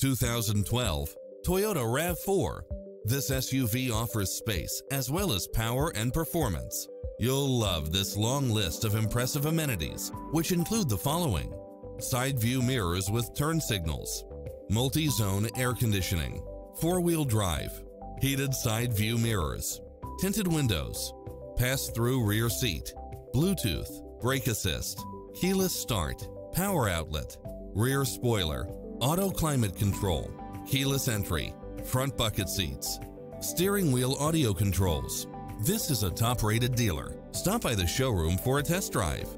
2012 Toyota RAV4. This SUV offers space as well as power and performance. You'll love this long list of impressive amenities, which include the following. Side view mirrors with turn signals, multi-zone air conditioning, four-wheel drive, heated side view mirrors, tinted windows, pass-through rear seat, Bluetooth, brake assist, keyless start, power outlet, rear spoiler, auto climate control, keyless entry, front bucket seats, steering wheel audio controls. This is a top-rated dealer. Stop by the showroom for a test drive.